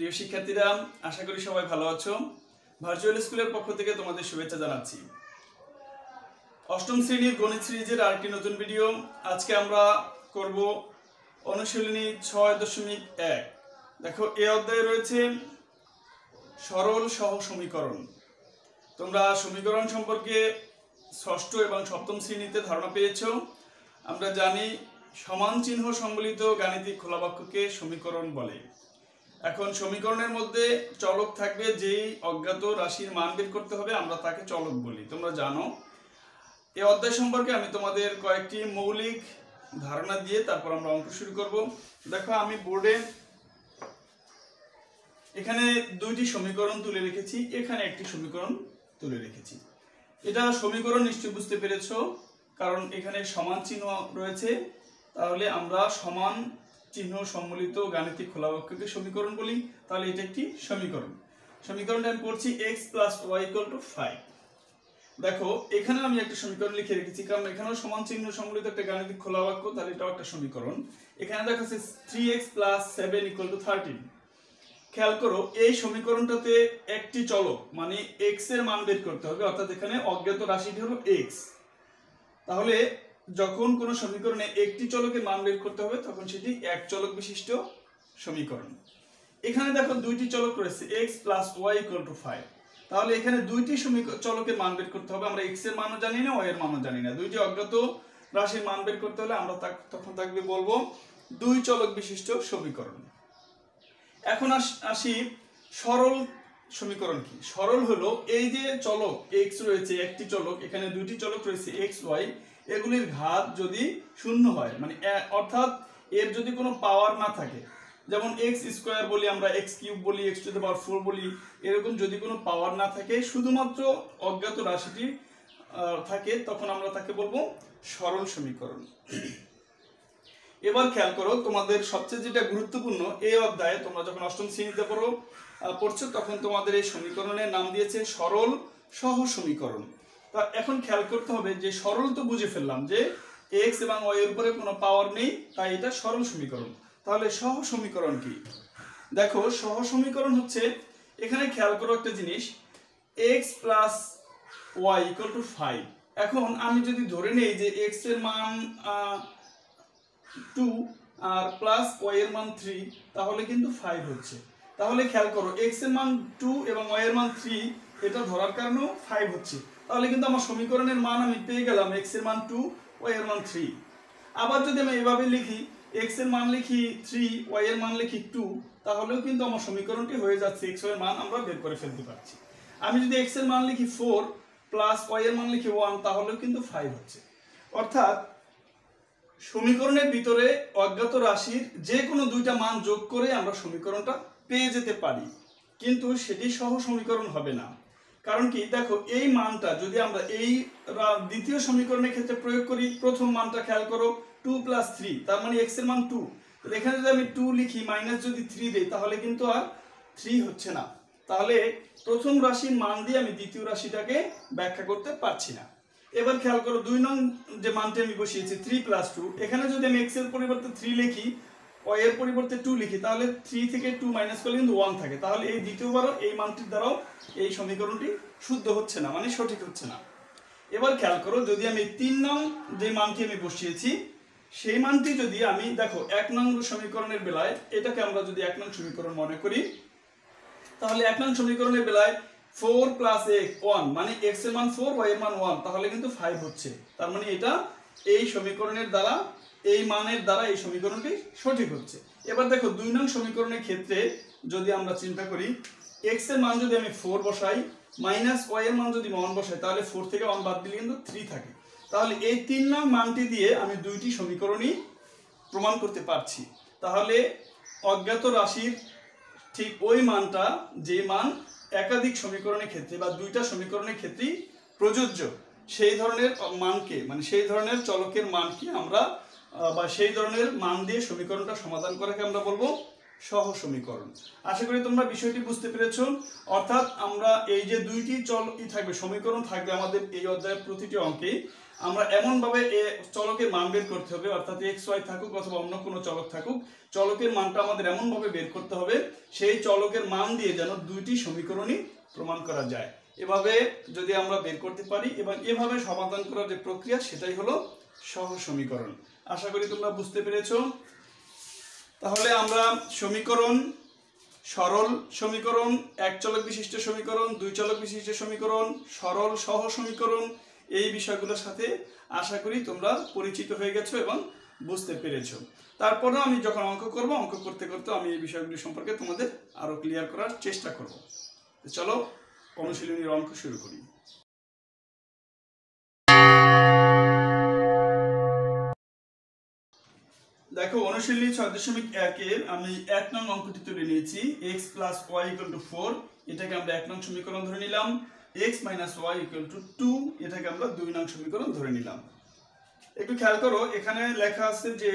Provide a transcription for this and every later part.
প্রিয় শিক্ষার্থীরা, আশা করি সবাই ভালো আছো। ভার্চুয়াল স্কুলের পক্ষ থেকে তোমাদের শুভেচ্ছা জানাচ্ছি। অষ্টম শ্রেণির গণিত সিরিজের আরেকটি নতুন ভিডিও। আজকে আমরা করব অনুশীলনী ছয় দশমিক এক। দেখো, এ অধ্যায়ে রয়েছে সরল সহ সমীকরণ। তোমরা সমীকরণ সম্পর্কে ষষ্ঠ এবং সপ্তম শ্রেণীতে ধারণা পেয়েছ। আমরা জানি, সমান চিহ্ন সম্বলিত গাণিতিক খোলাবাক্যকে সমীকরণ বলে। এখন সমীকরণের মধ্যে চলক থাকবে যেই অজ্ঞাত রাশির মান বের করতে হবে, আমরা তাকে চলক বলি। তোমরা জানো, এই অধ্যায় সম্পর্কে আমি তোমাদের কয়েকটি মৌলিক ধারণা দিয়ে তারপর আমরা অঙ্ক শুরু করব। দেখো, আমি বোর্ডে এখানে দুইটি সমীকরণ তুলে রেখেছি, এখানে একটি সমীকরণ তুলে রেখেছি। এটা সমীকরণ নিশ্চয়ই বুঝতে পেরেছ, কারণ এখানে সমান চিহ্ন রয়েছে। তাহলে আমরা সমান চিহ্ন সম্মিলিত গাণিতিক খোলাবাক্যকে সমীকরণ বলি, তাহলে এটা একটি সমীকরণ। সমীকরণটা আমি পড়ছি x plus y equal to five দেখো, এখানে আমি একটা সমীকরণ লিখে রেখেছি, কারণ এখানেও সমান চিহ্ন সম্মিলিত একটা গাণিতিক খোলাবাক্য, তাহলে এটাও একটা সমীকরণ। এখানে দেখা যাচ্ছে three x plus seven equal to thirteen খেয়াল করো, এই সমীকরণটাতে একটি চলক মানে এক্সের মান বের করতে হবে, অর্থাৎ এখানে অজ্ঞাত রাশিটি হলো এক্স তাহলে যখন কোনো সমীকরণে একটি চলকের মান বের করতে হবে, তখন সেটি এক চলক বিশিষ্ট সমীকরণ। এখানে দেখো দুইটি চলক রয়েছে x plus y equal to five তাহলে এখানে দুইটি চলকের মান বের করতে হবে, আমরা এক্সের মানও জানি না ওয়াই এর মানও জানি না। দুইটি অজ্ঞাত রাশির মান বের করতে হলে আমরা তখন থাকবে বলব দুই চলক বিশিষ্ট সমীকরণ। এখন আসি সরল সমীকরণ কি? সরল হলো এই যে চলক এক্স রয়েছে একটি চলক, এখানে দুইটি চলক রয়েছে এক্স ওয়াই এগুলির ঘাত যদি শূন্য হয় মানে অর্থাৎ এর যদি কোনো পাওয়ার না থাকে, যেমন এক্স স্কোয়ার বলি আমরা এক্স কিউব বলি x to the power four বলি, এরকম যদি কোনো পাওয়ার না থাকে, শুধুমাত্র অজ্ঞাত রাশিটি থাকে, তখন আমরা তাকে বলব সরল সমীকরণ। এবার খেয়াল করো, তোমাদের সবচেয়ে যেটা গুরুত্বপূর্ণ এই অধ্যায়ে তোমরা যখন অষ্টম শ্রেণীতে পড়ো পড়ছো, তখন তোমাদের এই সমীকরণের নাম দিয়েছে সরল সহ সমীকরণ। তা এখন খেয়াল করতে হবে যে সরল তো বুঝে ফেললাম যে এক্স এবং ওয়াই এর উপরে কোনো পাওয়ার নেই, তাই এটা সরল সমীকরণ। তাহলে সহ সমীকরণ কি? দেখো, সহ সমীকরণ হচ্ছে, এখানে খেয়াল করো একটা জিনিস x plus y equal to five এখন আমি যদি ধরে নেই যে এক্সের মান টু আর প্লাস ওয়াই এর মান থ্রি তাহলে কিন্তু ফাইভ হচ্ছে। তাহলে খেয়াল করো এক্সের মান টু এবং ওয়াই এর মান থ্রি এটা ধরার কারণেও ফাইভ হচ্ছে। তাহলে কিন্তু আমার সমীকরণের মান আমি পেয়ে গেলাম এক্সের মান টু ওয়াই এর মান থ্রি আবার যদি আমি এভাবে লিখি এক্সের মান লিখি থ্রি ওয়াই এর মান লিখি টু তাহলেও কিন্তু আমার সমীকরণটি হয়ে যাচ্ছে এক্সের মান আমরা বের করে ফেলতে পারছি। আমি যদি এক্সের মান লিখি ফোর প্লাস ওয়াই এর মান লিখি ওয়ান তাহলেও কিন্তু ফাইভ হচ্ছে। অর্থাৎ সমীকরণের ভিতরে অজ্ঞাত রাশির যে কোনো দুইটা মান যোগ করে আমরা সমীকরণটা পেয়ে যেতে পারি। কিন্তু সেটি সহ সমীকরণ হবে না। কারণ কি, দেখো, এই মানটা যদি আমরা এই দ্বিতীয় সমীকরণের ক্ষেত্রে প্রয়োগ করি, প্রথম মানটা খেয়াল করো টু প্লাস থ্রি তার মানে এক্সের মান টু এখানে যদি আমি টু লিখি মাইনাস যদি থ্রি দিই, তাহলে কিন্তু আর থ্রি হচ্ছে না। তাহলে প্রথম রাশির মান দিয়ে আমি দ্বিতীয় রাশিটাকে ব্যাখ্যা করতে পারছি না। এবার খেয়াল করো, দুই নং যে মানটি আমি বসিয়েছি থ্রি প্লাস টু এখানে যদি আমি এক্সের পরিবর্তে থ্রি লিখি এর পরিবর্তে টু লিখি, তাহলে থ্রি থেকে টু মাইনাস করলে কিন্তু ওয়ান থাকে। তাহলে এই দ্বিতীয়বারও এই মানটির দ্বারাও এই সমীকরণটি শুদ্ধ হচ্ছে না মানে সঠিক হচ্ছে না। এবার খেয়াল করো, যদি আমি তিন নং যে মানটি আমি বসিয়েছি, সেই মানটি যদি আমি, দেখো, এক নং সমীকরণের বেলায়, এটাকে আমরা যদি এক নং সমীকরণ মনে করি, তাহলে এক নং সমীকরণের বেলায় ফোর প্লাস এক্স ওয়ান মানে এক্সের মান ফোর ওয়াই এর মান ওয়ান তাহলে কিন্তু ফাইভ হচ্ছে। তার মানে এটা এই সমীকরণের দ্বারা এই মানের দ্বারা এই সমীকরণটি সঠিক হচ্ছে। এবার দেখো, দুই নং সমীকরণের ক্ষেত্রে যদি আমরা চিন্তা করি এক্সের মান যদি আমি ফোর বসাই মাইনাস ওয়াই এর মান যদি ওয়ান বসাই, তাহলে ফোর থেকে ওয়ান বাদ দিলে কিন্তু থ্রি থাকে। তাহলে এই তিন নং মানটি দিয়ে আমি দুইটি সমীকরণই প্রমাণ করতে পারছি। তাহলে অজ্ঞাত রাশির ঠিক ওই মানটা, যে মান একাধিক সমীকরণের ক্ষেত্রে বা দুইটা সমীকরণের ক্ষেত্রেই প্রযোজ্য, সেই ধরনের মানকে মানে সেই ধরনের চলকের মানকে আমরা বা সেই ধরনের মান দিয়ে সমীকরণটা সমাধান করাকে আমরা বলব সহ সমীকরণ আশা করি তোমরা বিষয়টি বুঝতে পেরেছ। অর্থাৎ আমরা এই যে দুইটি চল থাকবে, সমীকরণ থাকবে আমাদের এই অধ্যায়ের প্রতিটি অঙ্কে, আমরা এমন ভাবে এ চলকের মান বের করতে হবে, অর্থাৎ এক্স, ওয়াই থাকুক অথবা অন্য কোনো চলক থাকুক, চলকের মানটা আমাদের এমন ভাবে বের করতে হবে, সেই চলকের মান দিয়ে যেন দুইটি সমীকরণই প্রমাণ করা যায়। এভাবে যদি আমরা বের করতে পারি এবং এভাবে সমাধান করার যে প্রক্রিয়া, সেটাই হলো সহ সমীকরণ আশা করি তোমরা বুঝতে পেরেছ। তাহলে আমরা সমীকরণ, সরল সমীকরণ, এক চলক বিশিষ্ট সমীকরণ, দুই চলক বিশিষ্ট সমীকরণ, সরল সহ সমীকরণ, এই বিষয়গুলোর সাথে আশা করি তোমরা পরিচিত হয়ে গেছো এবং বুঝতে পেরেছ। তারপরেও আমি যখন অঙ্ক করব, অঙ্ক করতে করতে আমি এই বিষয়গুলি সম্পর্কে তোমাদের আরও ক্লিয়ার করার চেষ্টা করব। চলো অনুশীলনীর অঙ্ক শুরু করি। দেখো, অনুশীলনী ছয় দশমিক একের আমি এক নং অঙ্কটি তুলে নিয়েছি। X plus y equal to four এটাকে আমরা এক নং সমীকরণ ধরে নিলাম। X minus y equal to two এটাকে আমরা দুই নং সমীকরণ ধরে নিলাম। একটু খেয়াল করো, এখানে লেখা আছে যে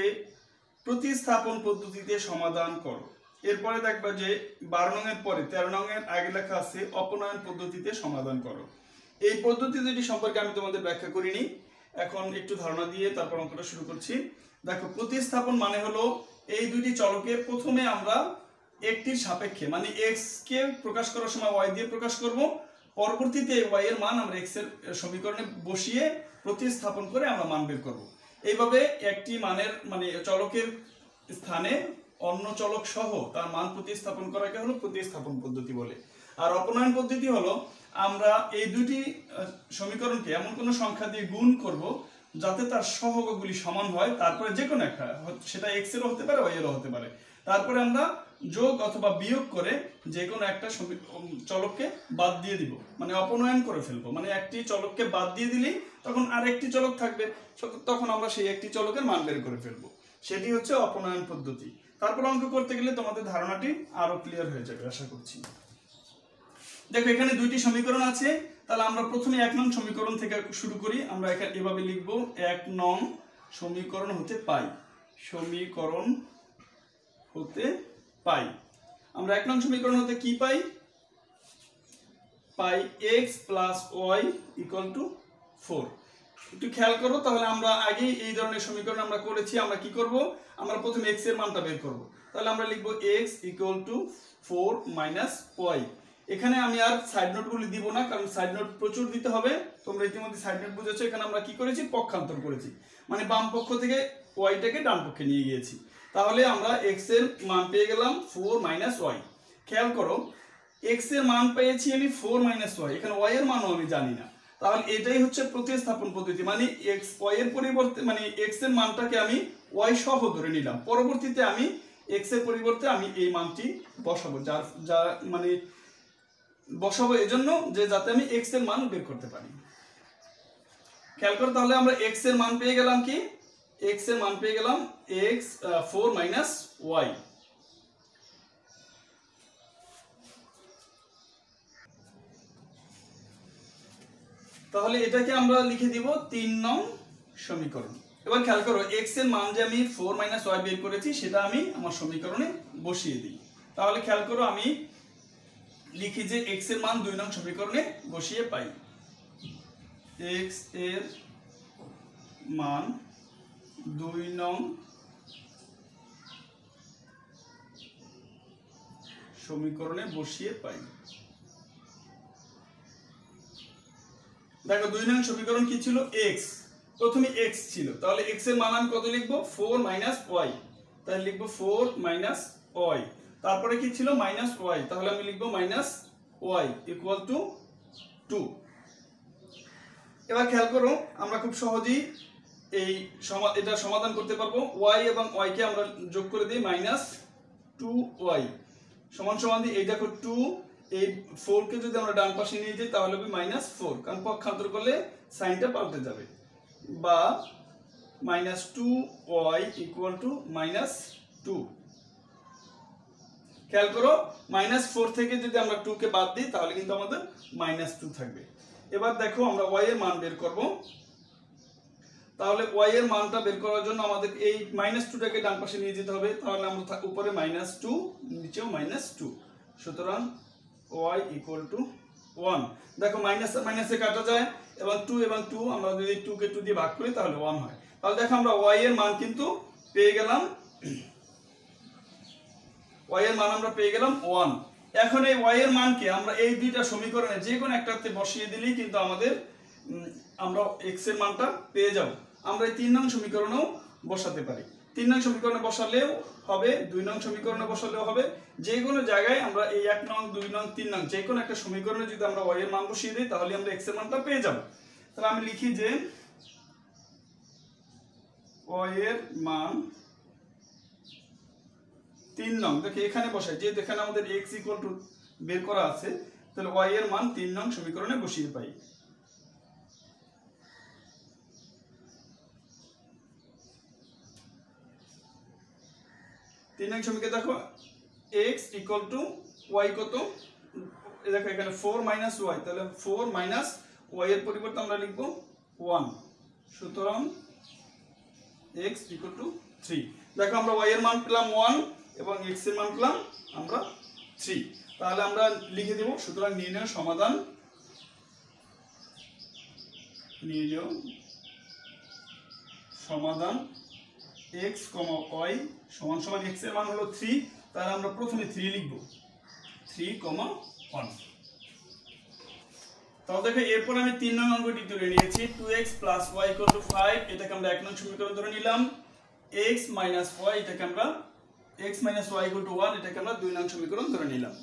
প্রতিস্থাপন পদ্ধতিতে সমাধান করো। এরপরে দেখবা যে বারো নঙের পরে তেরো নঙের আগে লেখা আছে অপনয়ন পদ্ধতিতে সমাধান করো। এই পদ্ধতি দুটি সম্পর্কে আমি তোমাদের ব্যাখ্যা করিনি। এখন একটু ধারণা দিয়ে তারপর অঙ্কটা শুরু করছি। দেখো, প্রতিস্থাপন মানে হলো এই দুইটি চলকে প্রথমে আমরা একটির সাপেক্ষে মানে এক্স কে প্রকাশ করার সময় ওয়াই দিয়ে প্রকাশ করব, পরবর্তীতে ওয়াই এর মান আমরা এক্সের সমীকরণে বসিয়ে প্রতিস্থাপন করে আমরা মান বের করব। এইভাবে একটি মানের মানে চলকের স্থানে অন্য চলক সহ তার মান প্রতিস্থাপন করাকে হলো প্রতিস্থাপন পদ্ধতি বলে। আর অপনয়ন পদ্ধতি হলো আমরা এই দুটি সমীকরণকে এমন কোনো সংখ্যা দিয়ে গুণ করব যাতে তার সহগগুলি সমান হয়, তারপরে যে কোনো একটা সেটা এক্স এরও হতে পারে ওয়াই এরও হতে পারে। তারপরে আমরা যোগ অথবা বিয়োগ করে যে কোনো একটা চলককে বাদ দিয়ে দিব। মানে অপনয়ন করে ফেলব। মানে একটি চলককে বাদ দিয়ে দিলেই তখন আরেকটি চলক থাকবে। তখন আমরা সেই একটি চলকের মান বের করে ফেলব। সেটি হচ্ছে অপনয়ন পদ্ধতি। তারপর অঙ্ক করতে গেলে তোমাদের ধারণাটি আরও ক্লিয়ার হয়ে যাবে, আশা করছি। দেখো, এখানে দুইটি সমীকরণ আছে। তাহলে আমরা প্রথমে এক নং সমীকরণ থেকে শুরু করি। আমরা এখানে এভাবে লিখব, এক নং সমীকরণ হতে পাই। সমীকরণ হতে পাই। আমরা এক নং সমীকরণ হতে কি পাই? পাই x plus y equal to four. একটু খেয়াল করো, তাহলে আমরা আগেই এই ধরনের সমীকরণ আমরা করেছি, আমরা কি করব? আমরা প্রথমে এক্সের মানটা বের করব। তাহলে আমরা লিখব x equal to four minus y. এখানে আমি আর সাইড নোটগুলি দিব না, কারণ সাইড নোট প্রচুর দিতে হবে। তোমরা ইতিমধ্যে সাইড নোট বুঝেছ, এখানে আমরা কি করেছি? পক্ষান্তর করেছি। মানে বাম পক্ষ থেকে ওয়াইটাকে ডান পক্ষে নিয়ে গিয়েছি। তাহলে আমরা এক্সের মান পেয়ে গেলাম ফোর মাইনাস ওয়াই খেয়াল করো এক্সের মান পেয়েছি আমি ফোর মাইনাস ওয়াই এখানে ওয়াই এর মানও আমি জানি না। তাহলে এটাই হচ্ছে প্রতিস্থাপন পদ্ধতি। মানে এক্স ওয়াই এর পরিবর্তে মানে এক্সের মানটাকে আমি ওয়াই সহ ধরে নিলাম। পরবর্তীতে আমি এক্সের পরিবর্তে আমি এই মানটি বসাবো, যার যা মানে বসাবো এজন্য যে যাতে আমি এক্সের মান বের করতে পারি। খেয়াল করো তাহলে আমরা এক্সের মান পেয়ে গেলাম কি? এক্সের মান পেয়ে গেলাম এক্স ফোর মাইনাস ওয়াই তাহলে এটাকে আমরা লিখে দিব তিন নং সমীকরণ। এবার খেয়াল করো এক্সের মান যে আমি ফোর মাইনাস ওয়াই বের করেছি, সেটা আমি আমার সমীকরণে বসিয়ে দিই। তাহলে খেয়াল করো আমি লিখি যে এক্সের মান দুই নং সমীকরণে বসিয়ে পাই। এক্সের মান দুই নং সমীকরণে বসিয়ে পাই। দেখো, দুই নং সমীকরণ কি ছিল? এক্স প্রথমে এক্স ছিল। তাহলে এক্সের মান আমি কত লিখব? ফোর মাইনাস ওয়াই তাহলে লিখব ফোর মাইনাস ওয়াই তারপরে কি ছিল? মাইনাস ওয়াই তাহলে আমি লিখব minus y equal to two এবার খেয়াল করো, আমরা খুব সহজেই এই এটা সমাধান করতে পারব। ওয়াই এবং ওয়াই কে আমরা যোগ করে দিই মাইনাস টু ওয়াই সমান সমান দিই এই দেখো টু এই ফোর কে যদি আমরা ডান পাশে নিয়ে যাই, তাহলে হবে মাইনাস ফোর কারণ পক্ষান্তর করলে সাইনটা পাল্টে যাবে। বা minus two y equal to minus two খেয়াল করো মাইনাস ফোর থেকে যদি আমরা টু কে বাদ দিই, তাহলে কিন্তু আমাদের মাইনাস টু থাকবে। এবার দেখো আমরা ওয়াই এর মান বের করব। তাহলে ওয়াই এর মানটা বের করার জন্য আমাদের এই মাইনাস টুটাকে ডান পাশে নিয়ে যেতে হবে। তাহলে আমরা উপরে মাইনাস টু নিচেও মাইনাস টু সুতরাং ওয়াই ইকুয়াল টু ওয়ান দেখো মাইনাস মাইনাসে কাটা যায়, এবং টু এবং টু আমরা যদি টু কে টু দিয়ে ভাগ করি, তাহলে ওয়ান হয়। তাহলে দেখো আমরা ওয়াই এর মান কিন্তু পেয়ে গেলাম। ওয়াই এর মান আমরা পেয়ে গেলাম ওয়ান এখন এই ওয়াই এর মানকে আমরা এই দুইটা সমীকরণে যে কোনো একটাতে বসিয়ে দিলেই কিন্তু আমাদের আমরা এক্সের মানটা পেয়ে যাব। আমরা এই তিন নং সমীকরণেও বসাতে পারি। তিন নং সমীকরণে বসালেও হবে, দুই নং সমীকরণে বসালেও হবে। যে কোনো জায়গায় আমরা এই এক নং, দুই নং, তিন নং যে কোনো একটা সমীকরণে যদি আমরা ওয়াই এর মান বসিয়ে দিই, তাহলে আমরা এক্সের মানটা পেয়ে যাব। তাহলে আমি লিখি যে ওয়াই এর মান তিন নং। দেখে, এখানে বসাই। যেহেতু এখানে আমাদের এক্স ইকুয়াল টু বের করা আছে, তাহলে ওয়াই এর মান তিন নং সমীকরণে বসিয়ে পাই। তিন নং সমীকরণ, দেখো এক্স ইকুয়াল টু ওয়াই কত? দেখো, এখানে ফোর মাইনাস ওয়াই তাহলে ফোর মাইনাস ওয়াই এর পরিবর্তে আমরা লিখব ওয়ান সুতরাং এক্স ইকুয়াল টু থ্রি দেখো, আমরা ওয়াই এর মান পেলাম ওয়ান এবং এক্সের মান পেলাম আমরা থ্রি তাহলে আমরা লিখে দেব, সুতরাং নির্ণয় সমাধান। নির্ণয় সমাধান এক্স কমা ওয়াই সমান সমান এক্সের মান হলো থ্রি তাহলে আমরা প্রথমে থ্রি লিখব। থ্রি কমা ওয়ান তাহলে দেখো, এরপর আমি তিন নং অঙ্কটি তুলে নিয়েছি। Two x plus y five এটাকে আমরা এক নং সমীকরণ ধরে নিলাম। এক্স মাইনাস ওয়াই এটাকে আমরা x minus y equal to one এটাকে আমরা দুই নং সমীকরণ ধরে নিলাম।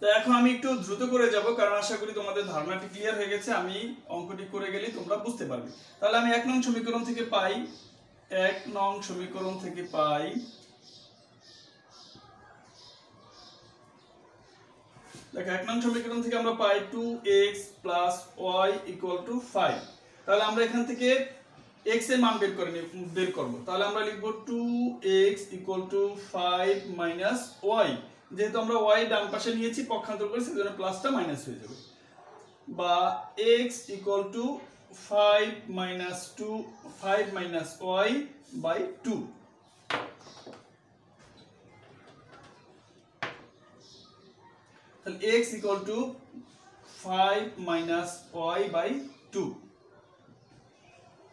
তো এখন আমি একটু দ্রুত করে যাব, কারণ আশা করি তোমাদের ধারণাটি ক্লিয়ার হয়ে গেছে, আমি অঙ্কটি করে গেলে তোমরা বুঝতে পারবে। তাহলে আমি এক নং সমীকরণ থেকে পাই, এক নং সমীকরণ থেকে পাই, দেখো এক নং সমীকরণ থেকে আমরা পাই two x plus y equal to five তাহলে আমরা এখান থেকে এক্সের মান বের করে বের করব। তাহলে আমরা লিখব two x equal to five minus y যেহেতু আমরা ওয়াই ডান পাশে নিয়েছি, পক্ষান্তর করে, সেজন্য প্লাসটা মাইনাস হয়ে যাবে। বা x equal to five minus two five minus y by two তাহলে x equal to 5 minus y by 2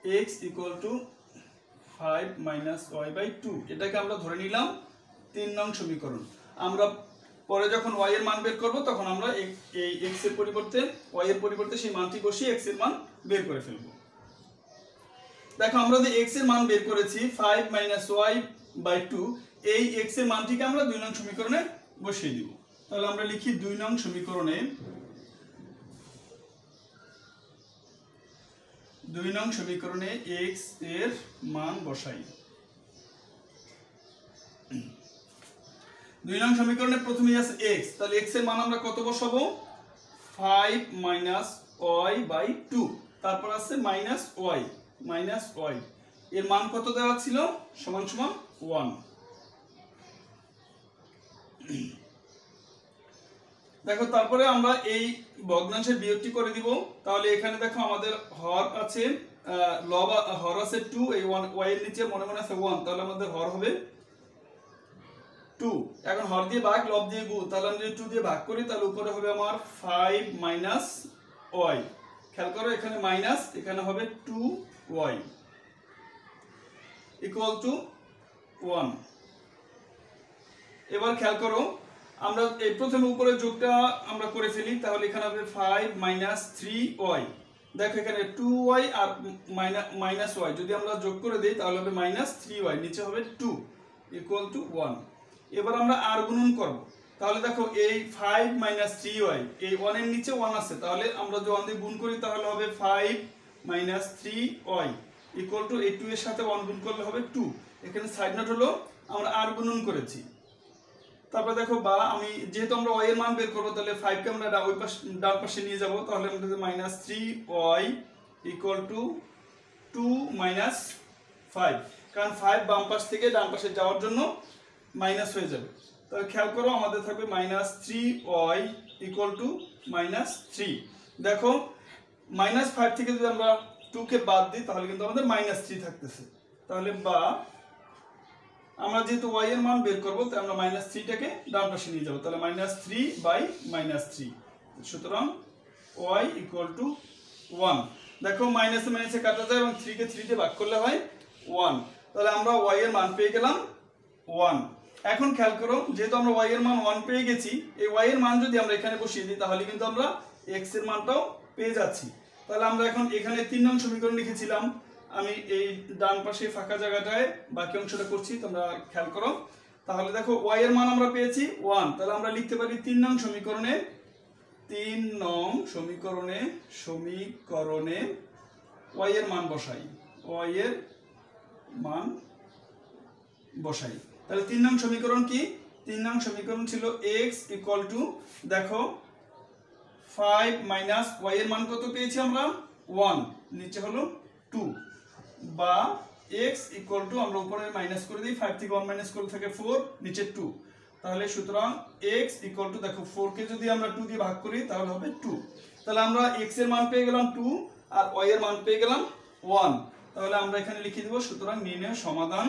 x equal to 5 minus y by 2 এটাকে আমরা ধরে নিলাম তিন নং সমীকরণ। আমরা পরে যখন y এর মান বের করব, তখন আমরা এই- x এর পরিবর্তে, y এর পরিবর্তে সেই মানটি বসিয়ে x এর মান বের করে ফেলব। দেখো, আমরা যে x এর মান বের করেছি 5 মাইনাস ওয়াই বাই টু এই x এর মানটিকে আমরা দুই নং সমীকরণে বসিয়ে দিব। তাহলে আমরা লিখি দুই নং সমীকরণে দুই নং সমীকরণে x এর মান বসাই। দুই নং সমীকরণে প্রথমেই আছে এক্স তাহলে x এর মান আমরা কত বসাবো? Five minus y by two তারপর আছে মাইনাস ওয়াই মাইনাস ওয়াই এর মান কত দেওয়া ছিল? সমান সমান ওয়ান দেখো, তারপরে আমরা এই ভগ্নাংশের বিয়োগটি করে দিব। তাহলে এখানে দেখো আমাদের হর আছে লব, হর আছে টু এই ওয়ানের নিচে মনে মনে আছে ওয়ান তাহলে আমাদের হর হবে টু এখন হর দিয়ে ভাগ, লব দিয়ে গুণ। তাহলে আমি যদি টু দিয়ে ভাগ করি, তাহলে উপরে হবে আমার ফাইভ মাইনাস ওয়াই খেয়াল করো, এখানে মাইনাস এখানে হবে two y equal to one এবার খেয়াল করো আমরা এই প্রথমে উপরে যোগটা আমরা করে ফেলি, তাহলে এখানে হবে ফাইভ মাইনাস থ্রি ওয়াই দেখো এখানে টু ওয়াই আর মাইনাস ওয়াই যদি আমরা যোগ করে দিই, তাহলে হবে মাইনাস থ্রি ওয়াই নিচে হবে টু ইকুয়াল টু ওয়ান এবার আমরা আর গুণন করব। তাহলে দেখো এই ফাইভ মাইনাস থ্রি ওয়াই এই ওয়ানের নিচে ওয়ান আছে। তাহলে আমরা যদি ওয়ান দিয়ে গুণ করি, তাহলে হবে five minus three y equal to এই টু এর সাথে ওয়ান গুণ করলে হবে টু এখানে সাইড নোট হলো, আমরা আর গুণন করেছি। তারপরে দেখো বা, আমি যেহেতু আমরা ওয়াই এর মান বের করব, তাহলে ফাইভ কে আমরা ওই পাশে, ডান পাশে নিয়ে যাব, তাহলে আমাদের minus three y equal to two minus five কারণ ফাইভ বাম পাশ থেকে ডান পাশে যাওয়ার জন্য মাইনাস হয়ে যাবে। তাহলে খেয়াল করো, আমাদের থাকবে minus three y equal to minus three দেখো মাইনাস ফাইভ থেকে যদি আমরা টু কে বাদ দিই, তাহলে কিন্তু আমাদের মাইনাস থ্রি থাকতেছে। তাহলে বা আমরা যেহেতু ওয়াই এর মান বের করব, তাই আমরা মাইনাস থ্রিটাকে ডান পাশে নিয়ে যাব। তাহলে minus three by minus three সুতরাং ওয়াই ইকুয়াল টু ওয়ান দেখো মাইনাসে মাইনাসে কাটা যায় এবং থ্রিকে থ্রিতে ভাগ করলে হয় ওয়ান তাহলে আমরা ওয়াই এর মান পেয়ে গেলাম ওয়ান এখন খেয়াল করো, যেহেতু আমরা ওয়াই এর মান ওয়ান পেয়ে গেছি, এই ওয়াই এর মান যদি আমরা এখানে বসিয়ে দিই, তাহলে কিন্তু আমরা এক্সের মানটাও পেয়ে যাচ্ছি। তাহলে আমরা এখন এখানে তিন নং সমীকরণ লিখেছিলাম। আমি এই ডান পাশে ফাঁকা জায়গাটায় বাকি অংশটা করছি, তোমরা খেয়াল করো। তাহলে দেখো ওয়াই এর মান আমরা পেয়েছি ওয়ান তাহলে আমরা লিখতে পারি তিন নং সমীকরণে, তিন নং সমীকরণে সমীকরণে ওয়াই এর মান বসাই। ওয়াই এর মান বসাই। তাহলে তিন নং সমীকরণ কি? তিন নং সমীকরণ ছিল এক্স ইকুয়াল টু দেখো ফাইভ মাইনাস ওয়াই এর মান কত পেয়েছি আমরা? ওয়ান নিচে হলো টু বা এক্স ইকুয়াল টু আমরা উপরে মাইনাস করে দিই ফাইভ থেকে ওয়ান মাইনাস করে থাকে ফোর নিচে টু তাহলে সুতরাং এক্স ইকুয়াল টু দেখো ফোর কে যদি আমরা টু দিয়ে ভাগ করি, তাহলে হবে টু তাহলে আমরা এক্সের মান পেয়ে গেলাম টু আর ওয়াই এর মান পেয়ে গেলাম ওয়ান তাহলে আমরা এখানে লিখে দেবো, সুতরাং নির্ণয় সমাধান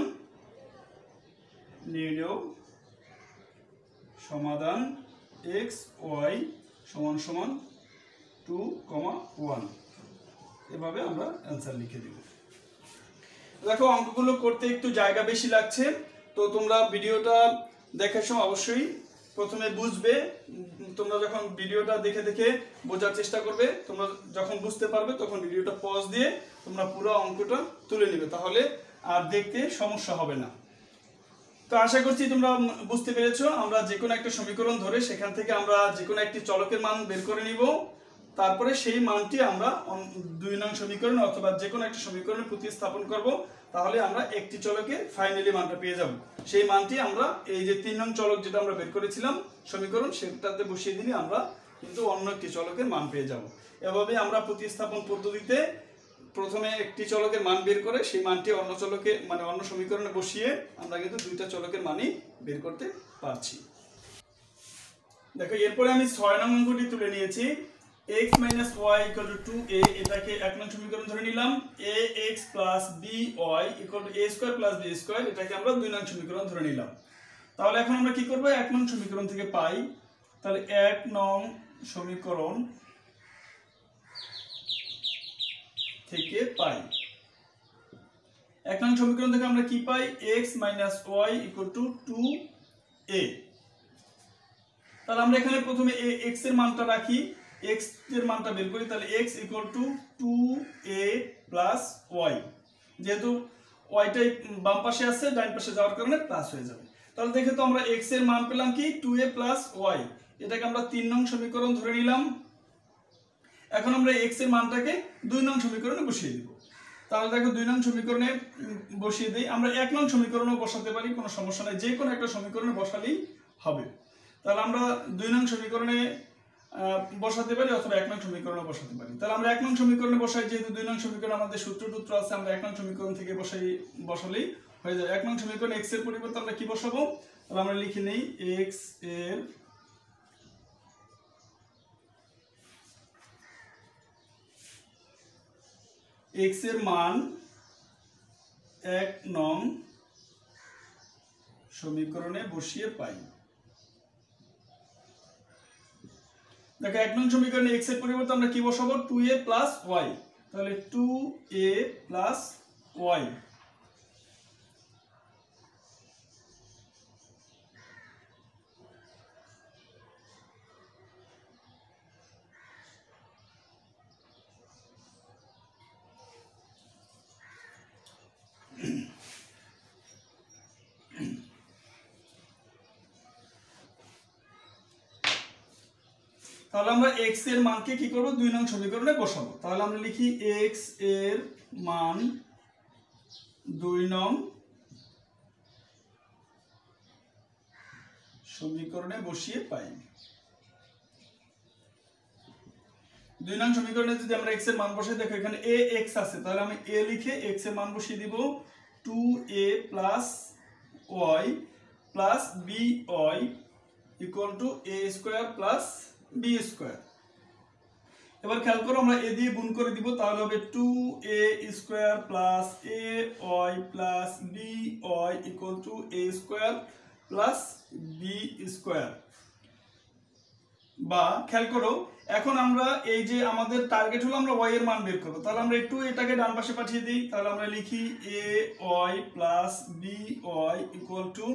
নির্ণয় সমাধান এক্স ওয়াই সমান সমান টু কমা ওয়ান এভাবে আমরা অ্যান্সার লিখে দিব। দেখো, অঙ্কগুলো করতে একটু জায়গা বেশি লাগছে। তো তোমরা ভিডিওটা দেখার সময় অবশ্যই। প্রথমে বুঝবে, তোমরা যখন ভিডিওটা দেখে দেখে বোঝার চেষ্টা করবে, তোমরা যখন বুঝতে পারবে, তখন ভিডিওটা পজ দিয়ে তোমরা পুরো অঙ্কটা তুলে নেবে। তাহলে আর দেখতে সমস্যা হবে না। তো আশা করছি তোমরা বুঝতে পেরেছ। আমরা যে কোনো একটা সমীকরণ ধরে সেখান থেকে আমরা যে কোনো একটি চলকের মান বের করে নিব। তারপরে সেই মানটি আমরা দুই নং সমীকরণ অথবা যে কোনো একটা সমীকরণে প্রতিস্থাপন করব, তাহলে আমরা একটি চলকে ফাইনালি মানটা পেয়ে যাব। সেই মানটি আমরা, এই যে তিন নং চলক যেটা আমরা বের করেছিলাম সমীকরণ, সেটাতে বসিয়ে দিলে আমরা কিন্তু অন্য একটি চলকের মান পেয়ে যাব। এভাবে আমরা প্রতিস্থাপন পদ্ধতিতে প্রথমে একটি চলকের মান বের করে সেই মানটি অন্য চলকে মানে অন্য সমীকরণে বসিয়ে আমরা কিন্তু দুইটা চলকের মানই বের করতে পারছি। দেখো, এরপরে আমি ছয় নং অঙ্কটি তুলে নিয়েছি। X minus y equal to two a এটাকে এক নং সমীকরণ ধরে নিলাম। X plus y equal to a square plus b square এটাকে আমরা দুই নং সমীকরণ ধরে নিলাম। তাহলে এখন আমরা কি করব? এক নং সমীকরণ থেকে পাই। তাহলে এক নং সমীকরণ থেকে পাই। এক নং সমীকরণ থেকে আমরা কি পাই? X minus y equal to two a তাহলে আমরা এখানে প্রথমে এ এক্সের মানটা রাখি। এক্সের মানটা বের করি, তাহলে x equal to two a plus y যেহেতু ওয়াইটাই বাম পাশে আছে ডাইন পাশে যাওয়ার কারণে প্লাস হয়ে যাবে। তাহলে দেখে তো আমরা এক্সের মান পেলাম কি? টু এ প্লাস ওয়াই এটাকে আমরা তিন নং সমীকরণ ধরে নিলাম। এখন আমরা এক্সের মানটাকে দুই নং সমীকরণে বসিয়ে দিব। তাহলে দেখো দুই নং সমীকরণে বসিয়ে দিই। আমরা এক নং সমীকরণও বসাতে পারি, কোনো সমস্যা নেই। যে কোনো একটা সমীকরণে বসালেই হবে। তাহলে আমরা দুই নং সমীকরণে বসাতে পারি অথবা এক নং সমীকরণে বসাতে পারি। তাহলে আমরা এক নং সমীকরণে বসাই, যেহেতু দুই নং সমীকরণ আমাদের সূত্র টুত্র আছে, আমরা এক নং সমীকরণ থেকে বসাই, বসালেই হয়ে যাবে। এক নং সমীকরণ এক্সের পরিবর্তে আমরা কি বসাবো? তাহলে আমরা লিখে নেই এক্সের এক্সের মান এক নং সমীকরণে বসিয়ে পাই। দেখো, এক নং সমীকরণে এক্সের পরিবর্তে আমরা কি বসাবো? টু এ প্লাস ওয়াই তাহলে টু এ প্লাস ওয়াই তাহলে আমরা x এর মানকে কি করব? দুই নং সমীকরণে বসাবো। তাহলে আমরা লিখি x এর মান দুই নং সমীকরণে বসিয়ে পাই। দুই নং সমীকরণে যদি আমরা x এর মান বসাই, দেখো এখানে a, x আছে। তাহলে আমি a লিখে x এর মান বসিয়ে দিব two a plus y plus b y equal to a square plus b square এবার খেয়াল করো আমরা এ দিয়ে গুণ করে দিব, তাহলে হবে two a square plus a plus b equal to a square plus b square বা খেয়াল করো, এখন আমরা এই যে আমাদের টার্গেট হলো আমরা ওয়াই এর মান বের করব। তাহলে আমরা একটু এটাকে ডান পাশে পাঠিয়ে দিই, তাহলে আমরা লিখি A Y plus B Y equal to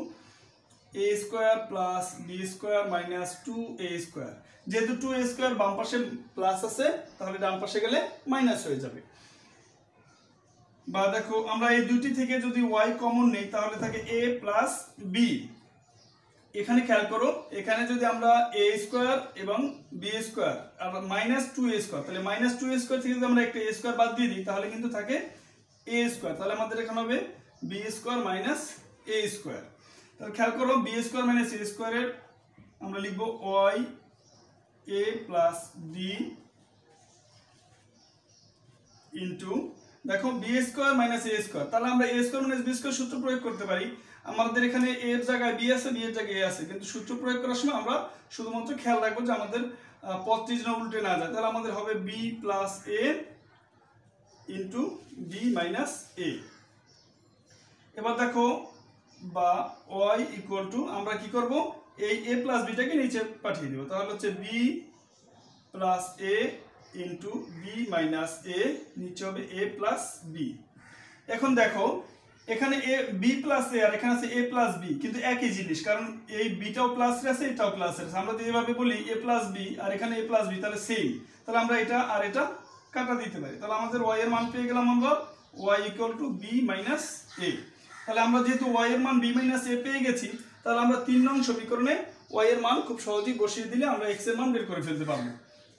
A square plus B square minus two A square যেহেতু টু এ স্কোয়ার বাম পাশে প্লাস আছে, তাহলে ডান পাশে গেলে মাইনাস হয়ে যাবে। বা দেখো, আমরা এই দুইটি থেকে যদি ওয়াই কমন নেই, তাহলে থাকে এ প্লাস বি এখানে খেয়াল করো, এখানে যদি আমরা এ স্কোয়ার এবং বি স্কোয়ার আর মাইনাস টু এ স্কোয়ার তাহলে মাইনাস টু এ স্কোয়ার থেকে যদি আমরা একটা এ স্কোয়ার বাদ দিয়ে দিই, তাহলে কিন্তু থাকে এ স্কোয়ার তাহলে আমাদের এখানে হবে B square minus A square খেয়াল করো বি স্কোয়ার মাইনাস এ স্কোয়ারের আমরা লিখব Y A plus B into দেখো B square minus A square তাহলে আমরা A square minus B square সূত্র প্রয়োগ করতে পারি। আমাদের এখানে এ এর জায়গায় বি আছে বি এর জায়গায় এ আছে, কিন্তু সূত্র প্রয়োগ করার সময় আমরা শুধুমাত্র খেয়াল রাখব যে আমাদের পদটি যেন উল্টে না যায়। তাহলে আমাদের হবে B plus A into B minus A এবার দেখো বা ওয়াই ইকুয়াল টু আমরা কি করব? এই এ প্লাস বিটাকে নিচে পাঠিয়ে দেবো। তাহলে হচ্ছে B plus A into B minus A নিচে হবে এ প্লাস বি এখন দেখো, এখানে এ বি প্লাস এ আর এখানে আছে এ প্লাস বি কিন্তু একই জিনিস, কারণ এই বিটাও প্লাস আছে, এটাও প্লাস আছে। আমরা যদি এভাবে বলি এ প্লাস বি আর এখানে এ প্লাস বি তাহলে সেম তাহলে আমরা এটা আর এটা কাটা দিতে পারি। তাহলে আমাদের ওয়াই এর মান পেয়ে গেলাম আমরা Y equal to B minus A তাহলে আমরা যেহেতু ওয়াই এর মান বি মাইনাস এ পেয়ে গেছি, তাহলে আমরা তিন নং সমীকরণে ওয়াই এর মান খুব সহজেই বসিয়ে দিলে আমরা এক্সের মান বের করে ফেলতে পারব।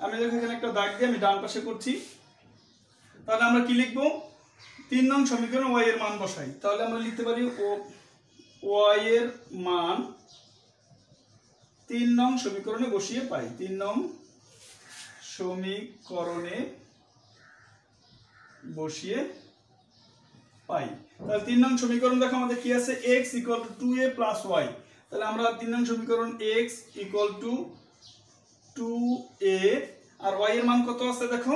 আমি দেখো এখানে একটা দাগ দিয়ে আমি ডান পাশে করছি। তাহলে আমরা কি লিখব? তিন নং সমীকরণ ওয়াই এর মান বসাই। তাহলে আমরা লিখতে পারি ও ওয়াই এর মান তিন নং সমীকরণে বসিয়ে পাই। তিন নং সমীকরণে বসিয়ে পাই। তাহলে তিন নং সমীকরণ দেখো আমাদের কি আছে? x equal to two A plus Y তাহলে আমরা তিন নং সমীকরণ x equal to two A R y এর মান কত আছে দেখো?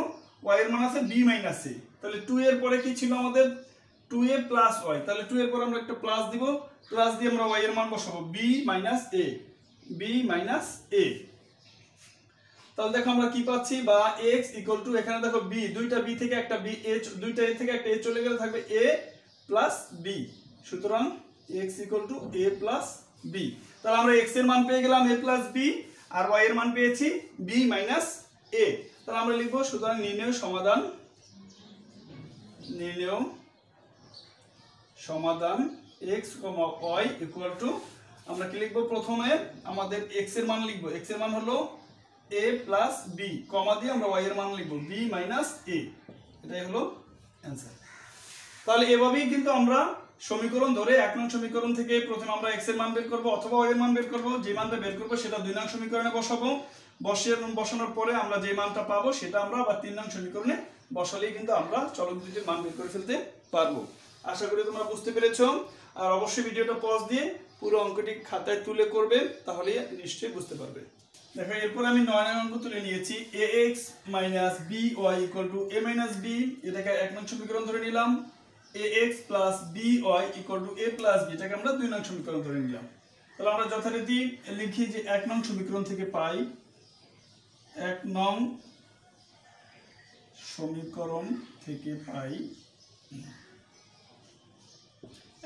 y এর মান আছে b মাইনাস এ তাহলে টু এর পরে কি ছিল আমাদের? টু এ প্লাস ওয়াই তাহলে টু এর পরে আমরা একটা প্লাস দিব। প্লাস দিয়ে আমরা y এর মান বসাবো। b minus A b minus A তাহলে দেখো আমরা কি পাচ্ছি? বা x ইকুয়াল টু এখানে দেখো b, দুইটা b থেকে একটা b, a দুইটা a থেকে একটা a চলে গেলে থাকবে a প্লাস b সুতরাং x equal to a plus b তাহলে আমরা x এর মান পেয়ে গেলাম a প্লাস b, আর y এর মান পেয়েছি b মাইনাস a তাহলে আমরা লিখব, সুতরাং নির্ণয় সমাধান নির্ণয় সমাধান x, y ইকুয়াল টু আমরা কি লিখব? প্রথমে আমাদের x এর মান লিখব। x এর মান হলো a প্লাস b কমা দিয়ে আমরা y এর মান লিখব, b মাইনাস a এটাই হলো অ্যান্সার তাহলে এভাবেই কিন্তু আমরা সমীকরণ ধরে এক নং সমীকরণ থেকে প্রথমে আমরা x এর মান বের করব অথবা y এর মান বের করব, যে মানটা বের করব সেটা দুই নং সমীকরণে বসাবো। বসিয়ে বসানোর পরে আমরা যে মানটা পাবো সেটা আমরা আবার তিন নং সমীকরণে বসালেই কিন্তু আমরা চলক দুটির মান বের করে ফেলতে পারব। আশা করি তোমরা বুঝতে পেরেছ। আর অবশ্যই ভিডিওটা পজ দিয়ে পুরো অঙ্কটি খাতায় তুলে করবে, তাহলে নিশ্চয়ই বুঝতে পারবে। দেখো, এরপর আমি নয় নয় অঙ্ক তুলে নিয়েছি। A X minus B Y equal to A minus B এটাকে এক নং সমীকরণ ধরে নিলাম। A X plus B Y equal to A plus B এটাকে আমরা দুই নং সমীকরণ ধরে নিলাম। তাহলে আমরা যথারীতি লিখি যে এক নং সমীকরণ থেকে পাই এক নং সমীকরণ থেকে পাই।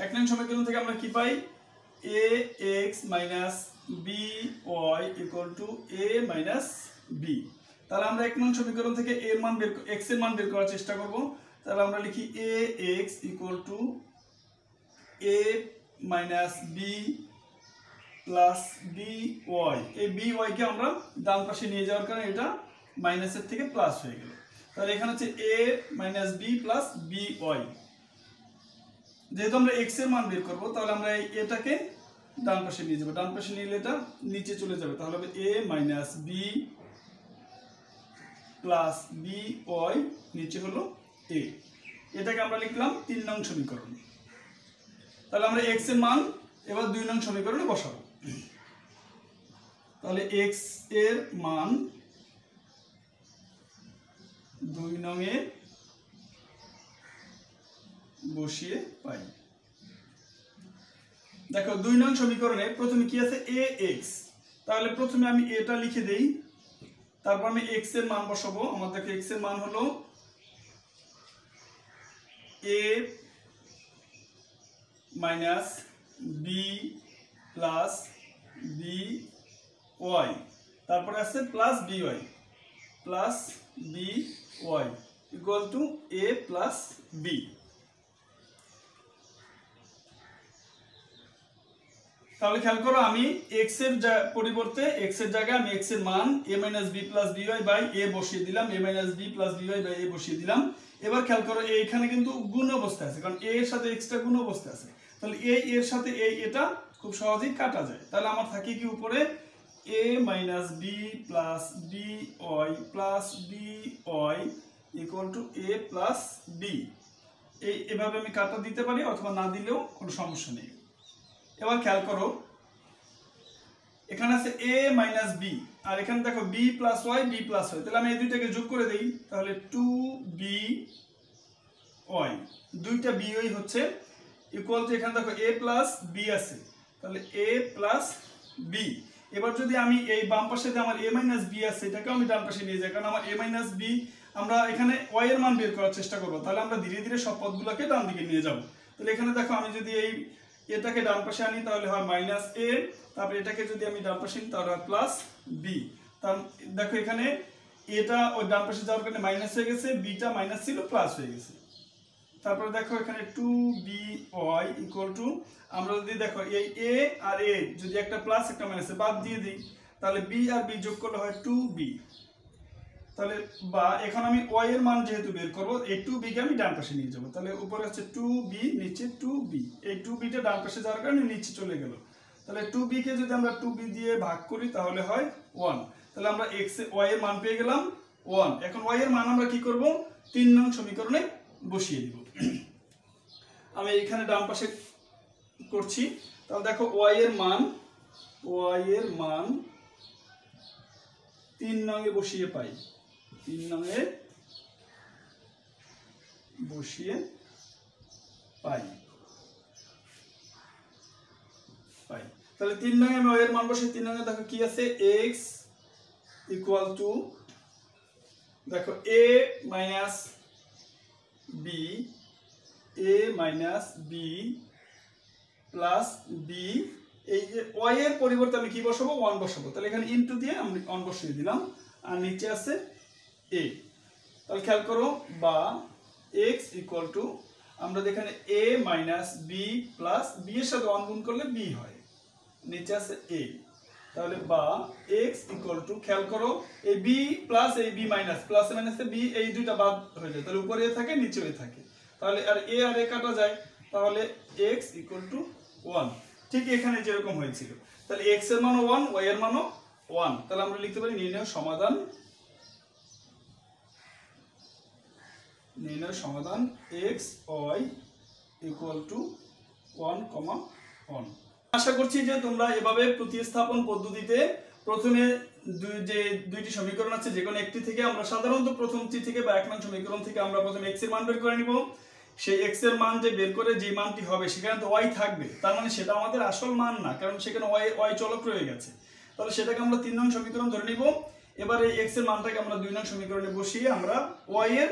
এক নং সমীকরণ থেকে আমরা কি পাই? A X minus B Y equal to A minus B তাহলে আমরা এক নং সমীকরণ থেকে এর মান বের এক্সের মান বের করার চেষ্টা করব। তাহলে আমরা লিখি A X equal to A minus B plus B Y. এই বি ওয়াইকে আমরা ডান পাশে নিয়ে যাওয়ার কারণে এটা মাইনাসের থেকে প্লাস হয়ে গেল। তাহলে এখানে হচ্ছে A minus B plus B Y. যেহেতু আমরা এক্সের মান বের করব, তাহলে আমরা এটাকে ডান পাশে নিয়ে যাব, ডান পাশে নিয়ে এটা নিচে চলে যাবে, তাহলে হবে A minus B plus B Y নিচে হলো এ এটাকে আমরা লিখলাম তিন নং সমীকরণ। তাহলে আমরা এক্সের মান এবার দুই নং সমীকরণে বসাবো। তাহলে এক্সের মান দুই নঙে বসিয়ে পাই। দেখো, দুই নং সমীকরণে প্রথমে কি আছে? এ এক্স তাহলে প্রথমে আমি এটা লিখে দেই। তারপর আমি এক্সের মান বসাবো। আমার দেখো এক্সের মান হলো A minus B plus B Y তারপরে আছে plus B Y plus B Y equal to A plus B তাহলে খেয়াল করো, আমি এক্সের পরিবর্তে এক্সের জায়গায় আমি এক্সের মান A minus B plus B Y by A বসিয়ে দিলাম A minus B plus B Y by A বসিয়ে দিলাম। এবার খেয়াল করো এ এখানে কিন্তু গুণ অবস্থায় আছে, কারণ এ এর সাথে এক্সটা গুণ অবস্থায় আছে। তাহলে এই এর সাথে এই এটা খুব সহজেই কাটা যায়। তাহলে আমার থাকে কি উপরে? A minus B plus B Y plus B Y equal to A plus B এই, এভাবে আমি কাটা দিতে পারি, অথবা না দিলেও কোনো সমস্যা নেই। এবার খেয়াল করো, এখানে আছে এ মাইনাস বি আর এখানে দেখো B plus Y B plus Y তাহলে আমি এই দুইটাকে যোগ করে দিই, তাহলে টু বি ওয়াই দুইটা বি ওই হচ্ছে ইকুয়াল টু এখানে দেখো এ প্লাস বি আছে। তাহলে এ প্লাস বি এবার যদি আমি এই বাম পাশে আমার এ মাইনাস বি আছে, এটাকেও আমি ডান পাশে নিয়ে যাই, কারণ আমার এ মাইনাস বি আমরা এখানে ওয়াই এর মান বের করার চেষ্টা করব। তাহলে আমরা ধীরে ধীরে সব পদগুলোকে ডান দিকে নিয়ে যাব। তাহলে এখানে দেখো আমি যদি এই এটাকে ডান পাশে আনি, তাহলে হয় মাইনাস এ তারপরে এটাকে যদি আমি ডান পাশে আনি, তাহলে হয় প্লাস বি তার দেখো এখানে এটা ওই ডান পাশে যাওয়ার কারণে মাইনাস হয়ে গেছে বিটা মাইনাস ছিল প্লাস হয়ে গেছে। তারপরে দেখো এখানে two B Y equal to আমরা যদি দেখো এই এ আর এ যদি একটা প্লাস একটা মাইনাসে বাদ দিয়ে দিই, তাহলে বি আর বি যোগ করলে হয় টু বি তাহলে বা এখন আমি ওয়াই এর মান যেহেতু বের করব, এই টু বিকে আমি ডান পাশে নিয়ে যাব। তাহলে উপরে হচ্ছে টু বি নিচে টু বি এই টু বিটা ডান পাশে যাওয়ার কারণে নিচে চলে গেল। তাহলে টু বি কে যদি আমরা টু বি দিয়ে ভাগ করি, তাহলে হয় ওয়ান তাহলে আমরা এক্স ওয়াই এর মান পেয়ে গেলাম ওয়ান এখন ওয়াই এর মান আমরা কি করব? তিন নং সমীকরণে বসিয়ে দিব। আমি এখানে ডান পাশে করছি। তাহলে দেখো ওয়াই এর মান ওয়াই এর মান তিন নঙে বসিয়ে পাই। তিন নঙে বসিয়ে পাই। পাই। তাহলে তিন নঙে আমি এর মান বসিয়ে তিন নঙে দেখো কি আছে? এক্স ইকুয়াল টু দেখো A minus B A minus B plus B এই যে ওয়াই এর পরিবর্তে আমি কি বসাবো? ওয়ান বসাবো। তাহলে এখানে ইনটু দিয়ে আমি ওয়ান বসিয়ে দিলাম। আর নিচে আছে এ তাহলে খেয়াল করো, বা এক্স ইকুয়াল টু আমরা যেখানে A minus B plus B এর সাথে ওয়ান গুণ করলে বি হয়। নিচে আছে এ তাহলে বা এক্স ইকুয়াল টু খেয়াল করো, এই বি প্লাস এই বি মাইনাস প্লাস মাইনাসে বি এই দুইটা বাদ হয়ে যায়। তাহলে উপরে থাকে, নিচে থাকে। তাহলে আর এ আর এ কাটা যায়, তাহলে এক্স ইকুয়াল টু ওয়ান ঠিক এখানে যেরকম হয়েছিল। তাহলে এক্সের মানও ওয়ান ওয়াই এর মানও ওয়ান তাহলে আমরা লিখতে পারি নির্ণয় সমাধান নির্ণয় সমাধান X Y equal to one comma one. আশা করছি যে তোমরা এভাবে প্রতিস্থাপন পদ্ধতিতে প্রথমে যে দুইটি সমীকরণ আছে যে কোনো একটি থেকে আমরা সাধারণত প্রথমটি থেকে বা এক নং সমীকরণ থেকে আমরা প্রথমে এক্সের মান বের করে নিব। সেই এক্সের মান যে বের করে যে মানটি হবে, সেখানে তো ওয়াই থাকবে। তার মানে সেটা আমাদের আসল মান না, কারণ সেখানে ওয়াই ওয়াই চলক রয়ে গেছে। তাহলে সেটাকে আমরা তিন নং সমীকরণ ধরে নিব। এবার এই এক্সের মানটাকে আমরা দুই নং সমীকরণে বসিয়ে আমরা ওয়াই এর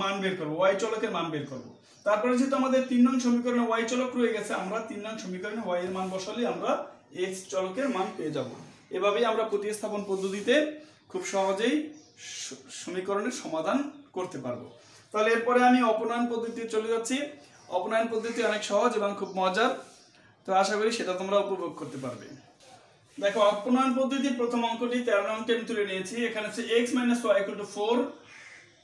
মান বের করব ওয়াই চলকের মান বের করব। তারপরে যেহেতু আমাদের তিন নং সমীকরণে ওয়াই চলক রয়ে গেছে, আমরা তিন নং সমীকরণে ওয়াই এর মান বসালে আমরা এক্স চলকের মান পেয়ে যাব। এভাবেই আমরা প্রতিস্থাপন পদ্ধতিতে খুব সহজেই সমীকরণের সমাধান করতে পারব। তাহলে এরপরে আমি অপনয়ন পদ্ধতিতে চলে যাচ্ছি। অপনয়ন পদ্ধতি অনেক সহজ এবং খুব মজার, তো আশা করি সেটা তোমরা উপভোগ করতে পারবে। দেখো, অপনয়ন পদ্ধতির প্রথম অঙ্কটি তেরো নংটি আমি তুলে নিয়েছি। এখানে হচ্ছে X minus Y equal to four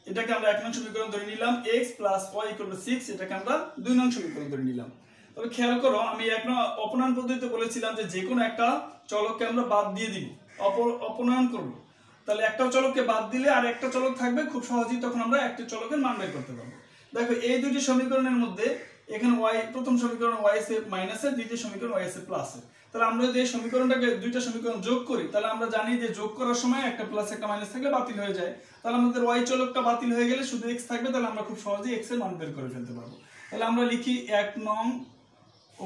এটাকে আমরা এক নং সমীকরণ ধরে নিলাম X plus Y equal to six এটাকে আমরা দুই নং সমীকরণ ধরে নিলাম। তবে খেয়াল করো, আমি এক নং অপনয়ন পদ্ধতিতে বলেছিলাম যে যে কোনো একটা চলককে আমরা বাদ দিয়ে দিব, অপ- অপনয়ন করব। তাহলে একটা চলককে বাদ দিলে আর একটা চলক থাকবে, খুব সহজেই তখন আমরা একটা চলকের মান বের করতে পারব। দেখো, এই দুটি সমীকরণের মধ্যে এখানে ওয়াই প্রথম সমীকরণ ওয়াই এস মাইনাসের দ্বিতীয় সমীকরণ ওয়াই এস প্লাসের তাহলে আমরা যদি এই সমীকরণটাকে দুইটা সমীকরণ যোগ করি, তাহলে আমরা জানি যে যোগ করার সময় একটা প্লাস একটা মাইনাস থাকলে বাতিল হয়ে যায়। তাহলে আমাদের ওয়াই চলকটা বাতিল হয়ে গেলে শুধু এক্স থাকবে, তাহলে আমরা খুব সহজেই এক্সের মান বের করে ফেলতে পারব। তাহলে আমরা লিখি এক নং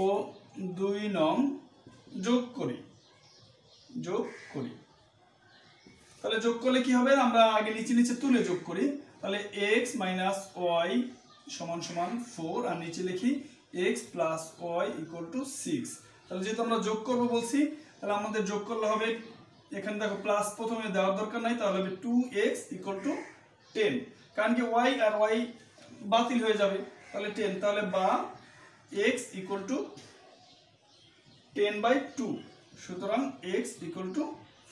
ও দুই নং যোগ করি। যোগ করি। তাহলে যোগ করলে কি হবে? আমরা আগে নিচে নিচে তুলে যোগ করি। তাহলে এক্স মাইনাস ওয়াই সমান সমান ফোর আর নিচে লিখি X plus Y equal to six তাহলে যেহেতু আমরা যোগ করব বলছি, তাহলে আমাদের যোগ করলে হবে, এখানে দেখো প্লাস প্রথমে দেওয়ার দরকার নাই, তাহলে হবে two X equal to ten কারণ কি ওয়াই আর ওয়াই বাতিল হয়ে যাবে, তাহলে টেন তাহলে বা X equal to ten by two সুতরাং এক্স ইকুয়াল টু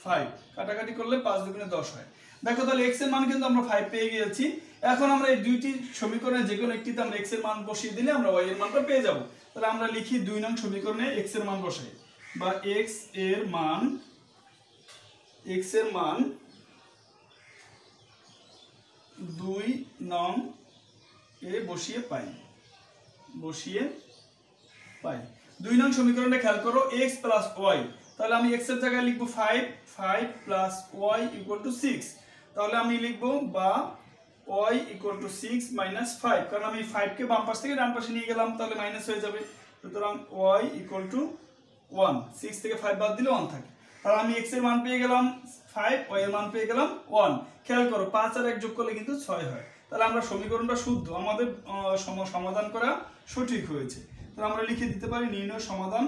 ফাইভ কাটাকাটি করলে পাঁচ দুগুণে দশ হয়। দেখো তাহলে এক্সের মান কিন্তু আমরা ফাইভ পেয়ে গিয়েছি। এখন আমরা এই দুইটি সমীকরণে যে কোনো একটিতে আমরা এক্সের মান বসিয়ে দিলে আমরা ওয়াই এর মানটা পেয়ে যাব। তাহলে আমরা লিখি দুই নং সমীকরণে এক্সের মান বসাই। বা এক্সের মান এক্সের মান দুই নং এ বসিয়ে পাই। বসিয়ে পাই। দুই নং সমীকরণটা খেয়াল করো এক্স প্লাস ওয়াই তাহলে আমি এক্সের জায়গায় লিখব five five plus Y equal to six তাহলে আমি লিখব বা Y equal to six minus five কারণ আমি ফাইভকে বাম পাশ থেকে ডান পাশে নিয়ে গেলাম, তাহলে মাইনাস হয়ে যাবে। সুতরাং Y equal to one six থেকে ফাইভ বাদ দিলে ওয়ান থাকে। তাহলে আমি এক্সের মান পেয়ে গেলাম ফাইভ ওয়াই এর মান পেয়ে গেলাম ওয়ান খেয়াল করো, পাঁচ আর এক যোগ করলে কিন্তু ছয় হয়। তাহলে আমরা সমীকরণটা শুদ্ধ। আমাদের সমাধান করা সঠিক হয়েছে। তাহলে আমরা লিখে দিতে পারি নির্ণয় সমাধান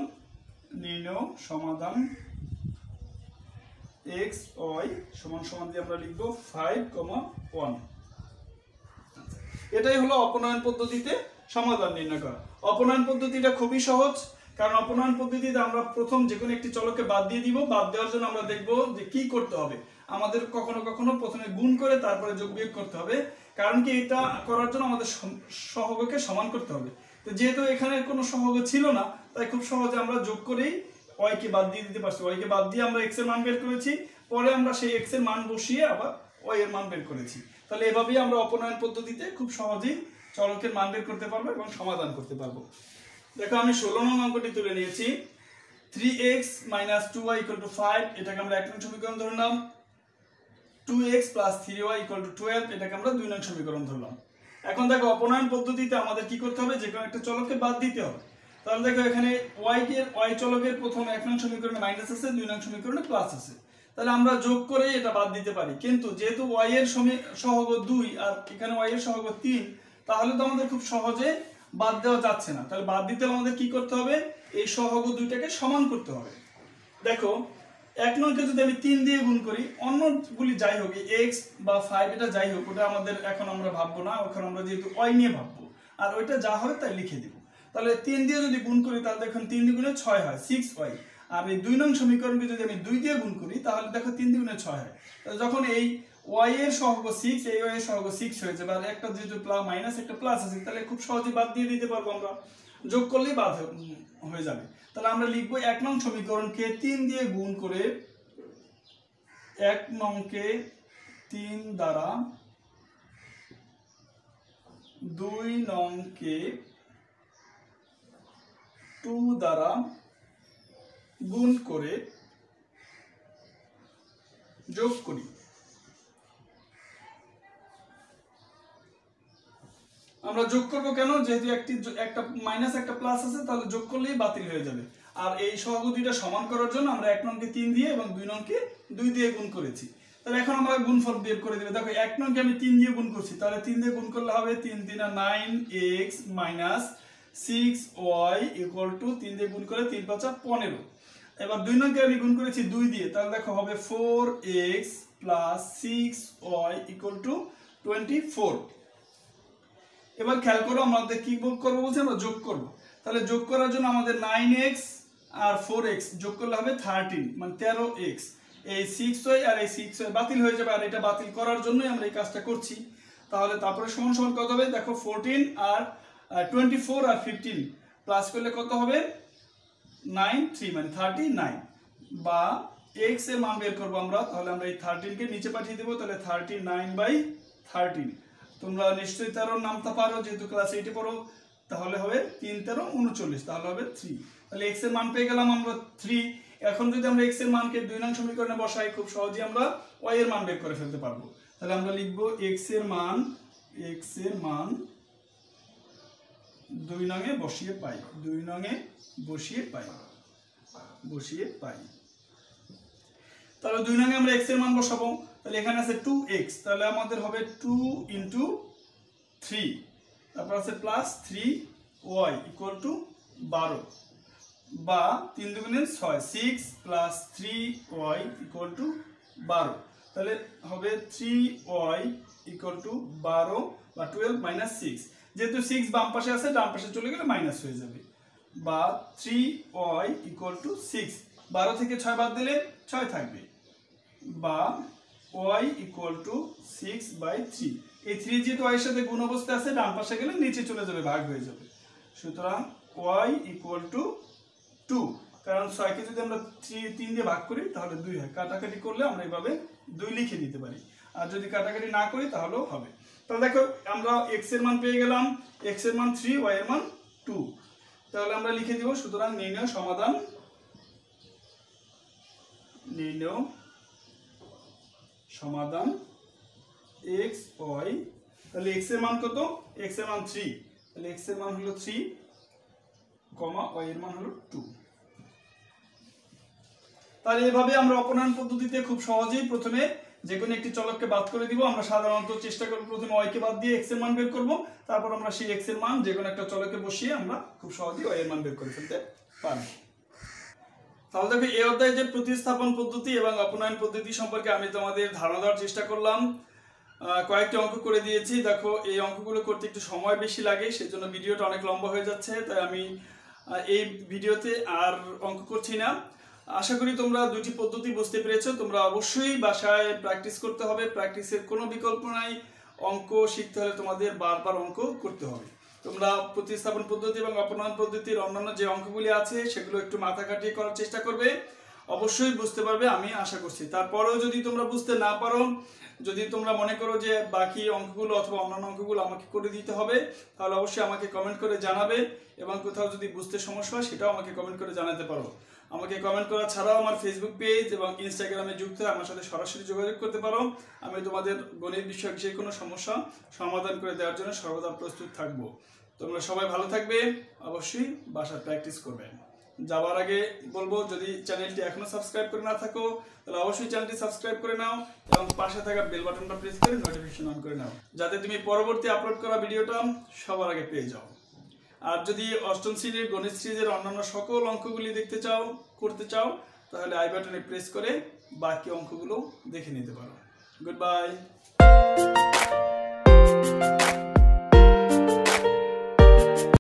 নির্ণয় সমাধান এক্স ওয়াই সমান সমান দিয়ে আমরা লিখব ফাইভ কমা ওয়ান এটাই হলো অপনয়ন পদ্ধতিতে সমাধান নির্ণয় করা। অপনয়ন পদ্ধতিটা খুবই সহজ, কারণ অপনয়ন পদ্ধতিতে আমরা প্রথম যে কোনো একটি চলককে বাদ দিয়ে দিব, বাদ দেওয়ার জন্য আমরা দেখব যে কি করতে হবে। আমাদের কখনো কখনো প্রথমে গুণ করে তারপরে যোগ বিয়োগ করতে হবে, কারণ কি এটা করার জন্য আমাদের সহগকে সমান করতে হবে। তো যেহেতু এখানে কোনো সহগ ছিল না, তাই খুব সহজে আমরা যোগ করেই ওয়াইকে বাদ দিয়ে দিতে পারছি। ওয়াই কে বাদ দিয়ে আমরা এক্সের মান বের করেছি, পরে আমরা সেই এক্সের মান বসিয়ে আবার ওয়াই এর মান বের করেছি। তাহলে এভাবেই আমরা অপনয়ন পদ্ধতিতে খুব সহজেই চলকের মান বের করতে পারব এবং সমাধান করতে পারব। দেখো, আমি ষোলো নং অঙ্কটি তুলে নিয়েছি। Three X minus two Y equal to five এটাকে আমরা এক নং সমীকরণ ধরলাম two X plus three Y equal to twelve এটাকে আমরা দুই নং সমীকরণ ধরলাম এখন দেখো, অপনয়ন পদ্ধতিতে আমাদের কি করতে হবে? যে কোনো একটা চলককে বাদ দিতে হবে। তাহলে দেখো, এখানে ওয়াই কে ওয়াই চলকের প্রথম এক নং সমীকরণে মাইনাস আছে, দুই নং সমীকরণে প্লাস আছে। তাহলে আমরা যোগ করে এটা বাদ দিতে পারি। কিন্তু যেহেতু ওয়াই এর সহগ দুই আর এখানে ওয়াই এর সহগ তিন, তাহলে তো আমাদের খুব সহজে বাদ দেওয়া যাচ্ছে না। তাহলে বাদ দিতে আমাদের কি করতে হবে? এই সহগ দুইটাকে সমান করতে হবে। দেখো, এক নংকে যদি আমি তিন দিয়ে গুণ করি, অন্যগুলি যাই হোক এক্স বা ফাইভ এটা যাই হোক, ওটা আমাদের এখন আমরা ভাববো না, এখন আমরা যেহেতু ওয়াই নিয়ে ভাববো। আর ওইটা যা হবে তাই লিখে দিব। তাহলে তিন দিয়ে যদি গুণ করি, তাহলে দেখুন তিন দ্বিগুণে ছয় হয় সিক্স ওয়াই আর এই দুই নং সমীকরণকে যদি আমি দুই দিয়ে গুণ করি, তাহলে দেখো তিন দ্বিগুণে ছয় হয়। যখন এই ওয়াই এর সহগ সিক্স এই ওয়াই এর সহগ সিক্স হয়েছে, বা একটা যেহেতু প্লাস মাইনাস একটা প্লাস আছে, তাহলে খুব সহজে বাদ দিয়ে দিতে পারব আমরা। যোগ করলেই বাদ হয়ে- হয়ে যাবে। তাহলে আমরা লিখব এক নং সমীকরণকে তিন দিয়ে গুণ করে এক নংকে তিন দ্বারা দুই নংকে টু দ্বারা গুণ করে যোগ করি। আমরা যোগ করব কেন? যেহেতু একটি একটা মাইনাস একটা প্লাস আছে, তাহলে যোগ করলেই বাতিল হয়ে যাবে। আর এই সহগ দুইটা সমান করার জন্য আমরা এক নংকে তিন দিয়ে এবং দুই নংকে দুই দিয়ে গুণ করেছি। তাহলে এখন আমরা গুণফল বের করে দেবে। দেখো, এক নংকে আমি তিন দিয়ে গুণ করছি। তাহলে তিন দিয়ে গুণ করলে হবে তিন তিন nine X minus six Y equal to তিন দিয়ে গুণ করে তিন পাঁচা পনেরো। এবার দুই নংকে আমি গুণ করেছি দুই দিয়ে, তাহলে দেখো হবে four X plus six Y equal to twenty four এবার খেয়াল করো আমাদের কি করব বলছে? আমরা যোগ করব। তাহলে যোগ করার জন্য আমাদের নাইন এক্স আর ফোর এক্স যোগ করলে হবে থার্টিন মানে তেরো এক্স এই সিক্স ওয়াই আর এই সিক্স ওয়াই বাতিল হয়ে যাবে, আর এটা বাতিল করার জন্যই আমরা এই কাজটা করছি। তাহলে তারপরে সমান সমান কত হবে? দেখো ফোরটিন আর টোয়েন্টি ফোর আর ফিফটিন প্লাস করলে কত হবে? নাইন থ্রি মানে থার্টি নাইন বা এক্সের মান বের করব আমরা, তাহলে আমরা এই থার্টিনকে নিচে পাঠিয়ে দেবো, তাহলে থার্টি নাইন বাই থার্টিন তোমরা নিশ্চয়ই তেরোর নামটা পারো, যেহেতু ক্লাস এইটে পড়ো, তাহলে হবে তিন, তেরো, উনচল্লিশ, তাহলে হবে থ্রি তাহলে এক্সের মান পেয়ে গেলাম আমরা থ্রি এখন যদি আমরা এক্সের মানকে দুই নং সমীকরণে বসাই, খুব সহজেই আমরা ওয়াই এর মান বের করে ফেলতে পারব। তাহলে আমরা লিখব এক্সের মান এক্সের মান দুই নঙে বসিয়ে পাই, দুই নঙে বসিয়ে পাই বসিয়ে পাই। তাহলে দুই নঙে আমরা এক্সের মান বসাবো। তাহলে এখানে আছে টু এক্স তাহলে আমাদের হবে টু ইন্টু থ্রি তারপর আছে plus three Y equal to বারো বা তিন দুগুণে ছয় six plus three Y equal to বারো। তাহলে হবে থ্রি ওয়াই ইকুয়াল টু বারো বা টুয়েলভ মাইনাস সিক্স যেহেতু সিক্স বাম পাশে আছে, ডান পাশে চলে গেলে মাইনাস হয়ে যাবে। বা three Y equal to six বারো থেকে ছয় বাদ দিলে ছয় থাকবে। বা Y equal to six by three এই থ্রি যেহেতু ওয়াই সাথে গুণ অবস্থায় আছে, ডান পাশে গেলে নিচে চলে যাবে, ভাগ হয়ে যাবে। সুতরাং ওয়াই ইকুয়াল টু টু কারণ ছয়কে যদি আমরা থ্রি তিন দিয়ে ভাগ করি, তাহলে দুই হয়। কাটাকাটি করলে আমরা এইভাবে দুই লিখে দিতে পারি। আর যদি কাটাকাটি না করি, তাহলেও হবে। তাহলে দেখো, আমরা এক্সের মান পেয়ে গেলাম এক্সের মান থ্রি ওয়াই এর মান টু তাহলে আমরা লিখে দিব, সুতরাং নির্ণয় সমাধান। নির্ণয় সমাধান এক্স ওয়াই তাহলে এক্সের মান কত? এক্সের মান থ্রি তাহলে এক্সের মান হলো থ্রি কমা ওয়াই এর মান হলো টু তাহলে এভাবে আমরা অপনয়ন পদ্ধতিতে খুব সহজেই প্রথমে যে কোনো একটি চলককে বাদ করে দিব, আমরা সাধারণত চেষ্টা করব প্রথমে ওয়াই কে বাদ দিয়ে এক্সের মান বের করব, তারপর আমরা সেই এক্সের মান যে কোনো একটা চলকে বসিয়ে আমরা খুব সহজেই ওয়াই এর মান বের করে ফেলতে পারব। তাহলে দেখো, এই অধ্যায়ে যে প্রতিস্থাপন পদ্ধতি এবং অপনয়ন পদ্ধতি সম্পর্কে আমি তোমাদের ধারণা দেওয়ার চেষ্টা করলাম। কয়েকটি অঙ্ক করে দিয়েছি। দেখো, এই অঙ্কগুলো করতে একটু সময় বেশি লাগে, সেজন্য ভিডিওটা অনেক লম্বা হয়ে যাচ্ছে, তাই আমি এই ভিডিওতে আর অঙ্ক করছি না। আশা করি তোমরা দুটি পদ্ধতি বুঝতে পেরেছ। তোমরা অবশ্যই বাসায় প্র্যাকটিস করতে হবে। প্র্যাকটিসের কোনো বিকল্প নাই। অঙ্ক শিখতে হলে তোমাদের বারবার অঙ্ক করতে হবে। তোমরা প্রতিস্থাপন পদ্ধতি এবং অপনয়ন পদ্ধতির অন্যান্য যে অঙ্কগুলি আছে, সেগুলো একটু মাথা কাটিয়ে করার চেষ্টা করবে। অবশ্যই বুঝতে পারবে, আমি আশা করছি। তারপরেও যদি তোমরা বুঝতে না পারো, যদি তোমরা মনে করো যে বাকি অঙ্কগুলো অথবা অন্যান্য অঙ্কগুলো আমাকে করে দিতে হবে, তাহলে অবশ্যই আমাকে কমেন্ট করে জানাবে এবং কোথাও যদি বুঝতে সমস্যা হয়, সেটাও আমাকে কমেন্ট করে জানাতে পারো। আমাকে কমেন্ট করা ছাড়াও আমার ফেসবুক পেজ এবং ইনস্টাগ্রামে যুক্ত আমার সাথে সরাসরি যোগাযোগ করতে পারো। আমি তোমাদের গণিত বিষয়ক যে কোনো সমস্যা সমাধান করে দেওয়ার জন্য সর্বদা প্রস্তুত থাকব। তোমরা সবাই ভালো থাকবে। অবশ্যই বাসায় প্র্যাকটিস করবে। যাওয়ার আগে বলব, যদি চ্যানেলটি এখনও সাবস্ক্রাইব করে না থাকো, তাহলে অবশ্যই চ্যানেলটি সাবস্ক্রাইব করে নাও এবং পাশে থাকা বেল বাটনটা প্রেস করে নোটিফিকেশন অন করে নাও। যাতে তুমি পরবর্তী আপলোড করা ভিডিওটা সবার আগে পেয়ে যাও। আর যদি অষ্টম শ্রেণির গণেশ সিরিজের অন্যান্য সকল অঙ্কগুলি দেখতে চাও, করতে চাও, তাহলে আই বাটনে প্রেস করে বাকি অঙ্কগুলো দেখে নিতে পারো। Good bye